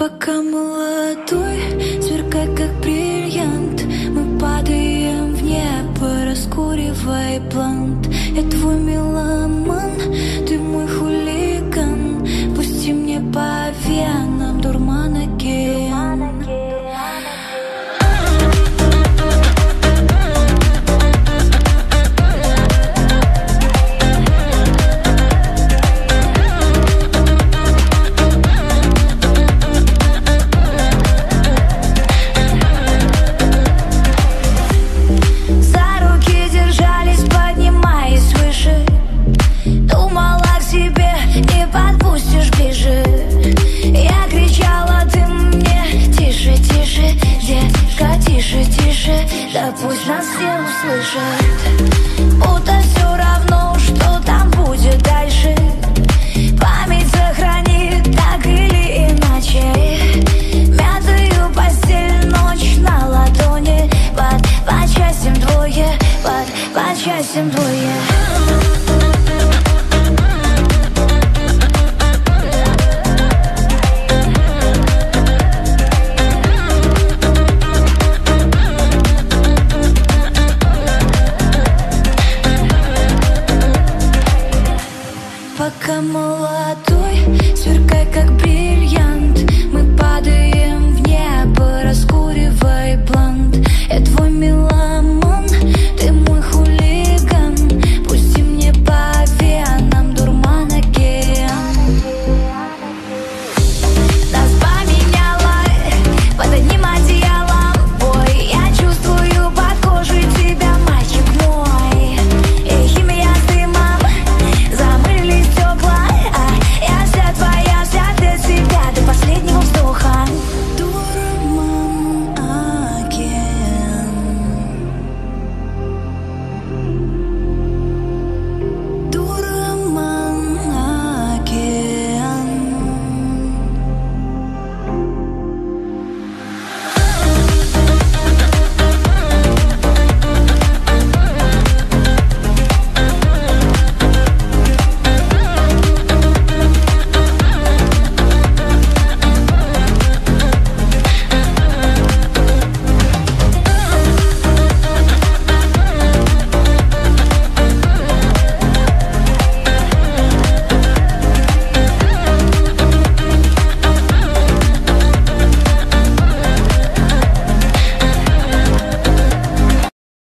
пока молодой Сверкай, как бриллиант. Мы падаем в небо Раскуривай блант Я твой меломан Ты мой хулиган. Пусти мне по венам Дурман да пусть нас все услышат. Будто все равно, что там будет дальше. Память сохранит так или иначе. Мятую постель, ночь на ладони. Под по часим двое, под по часим двое. молодой, сверкай как бриллиант.